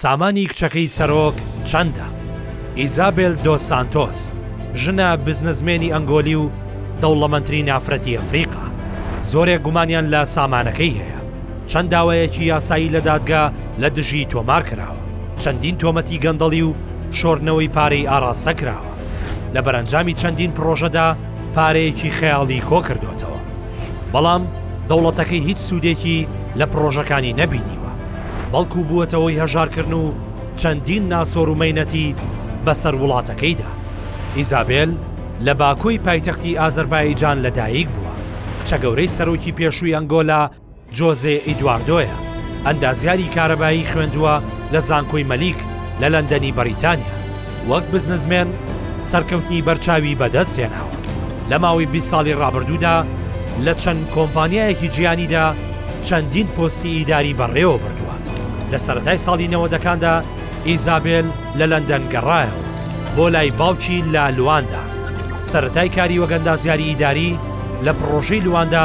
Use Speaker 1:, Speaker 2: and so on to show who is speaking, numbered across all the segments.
Speaker 1: سامانی کچەکەی سەرۆک چەندە؟ ئیزابێل دۆس سانتۆس، ژنە بزنسمێنی ئەنگۆلی و دەوڵەمەندترین ئافرەتی ئەفریقا، زۆرێک گومانیان لە سامانەکەی هەیە، چەند داوایەکی یاسایی لە دادگا لە دژی تۆمار کراوە، چەندین تۆمەتی گەندەڵی و شۆردنەوەی پارەی ئاڕاستە کراوە، لە بەرەنجامی چەندین پڕۆژەدا پارەیەکی خەیاڵی کۆکردۆتەوە. بەڵام دەوڵەتەکەی هیچ سوودێکی لە پڕۆژەکانی نەبینیوە بەڵکو بووەتەوەی هەژارکردن و چەندین ناسۆر و مەینەتی بەسەر وڵاتەکەیدا ئیزابێل لە باکۆی پایتەختی ئازەربایجان لەدایک بووە کچە گەورەی سەرۆکی پێشووی ئەنگۆلا جۆزێ ئیدواردۆیە، ئەندازیاری کارەبایی خوێندووە لە زانکۆی مەلیک لە لەندەنی بەریتانیا، وەک بزنسمێن سەرکەوتنی بەرچاوی بەدەستهێناوە، لە ماوەی بیست ساڵی ڕابردوودا لە چەند کۆمپانیایەکی جیهانیدا چەندین پۆستی ئیداری بەڕێوەبردووە، لە سەرەتای ساڵی نەوەدەکاندا ئیزابێل لە لەندەن گەڕایەوە بۆ لای باوکی لە لواندا، سەرەتای کاری وەک ئەندازیاری ئیداری لە پڕۆژەی لواندا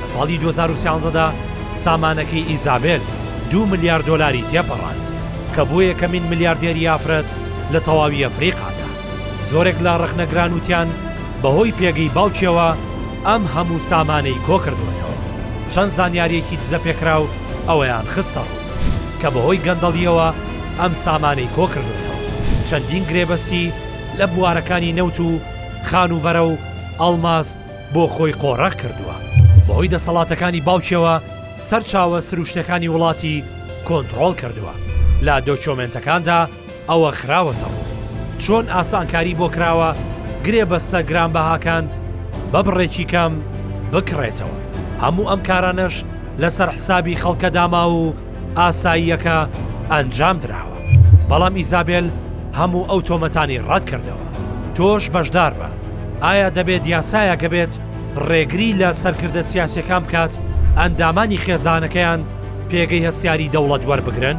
Speaker 1: لە ساڵی دوو هەزار و سیانزە دا سامانەکەی ئیزابێل دوو ملیار دۆلاری تێپەڕاند، کە بووە یەکەمین ملیاردێری ئافرەت لە تەواوی ئەفریقادا. زۆرێک لە ڕەخنەگران وتیان بەهۆی پێگەی باوکیەوە ئەم هەموو سامانەی کۆکردووەتەوە. چەند زانیارییەکی دزەپێکراو ئەوەیان خستەڕوو، کە بەهۆی گەندەڵییەوە ئەم سامانەی کۆکردووەتەوە. چەندین گرێبەستی لە بوارەکانی نەوت و خانووبەرە و ئەڵماس، بۆ خۆی قۆڕەق کردووە، بەهۆی دەسەڵاتەکانی باوکیەوە سەرچاوە سروشتەکانی وڵاتی کۆنتڕۆڵ کردووە، لە دۆکیۆمێنتەکاندا ئەوە خراوەتەڕوو چۆن ئاسانکاری بۆ کراوە گرێبەستە گرانبەهاکان بە بڕێکی کەم بکڕێتەوە، هەموو ئەم کارانەش لەسەر حسابی خەڵکە داماو و ئاساییەکە ئەنجام دراوە، بەڵام ئیزابێل هەموو ئەو تۆمەتانی ڕەت کردەوە. تۆش بەشدار بە. ئایا دەبێت یاسایەکە بێت ڕێگری لە سەرکردە سیاسیەکان بکات ئەندامانی خێزانەکەیان پێگەی هەستیاری دەوڵەت وەربگرن؟